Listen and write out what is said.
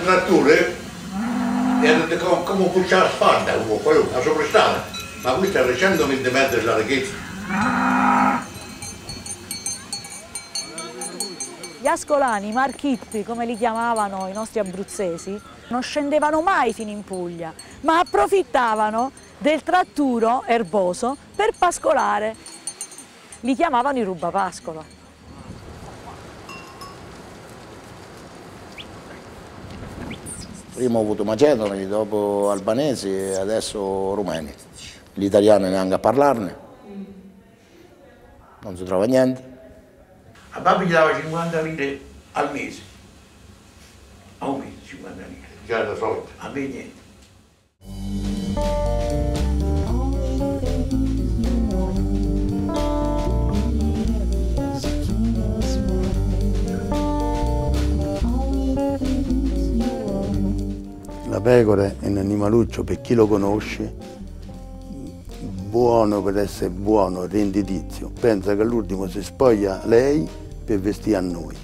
trattore è come, come un pucciare spada, come la sovrastata, ma questa è 120 metri di larghezza. Gli ascolani, i marchitti, come li chiamavano i nostri abruzzesi, non scendevano mai fino in Puglia, ma approfittavano del tratturo erboso per pascolare. Li chiamavano i rubapascolo. Prima ho avuto macedoni, dopo albanesi e adesso rumeni. Gli italiani neanche a parlarne, non si trova niente. A babbo gli dava 50 lire al mese, a un mese 50 lire, già da solito, a me niente. La pecora è un animaluccio, per chi lo conosce, buono per essere buono, renditizio. Pensa che all'ultimo si spoglia lei per vestire a noi.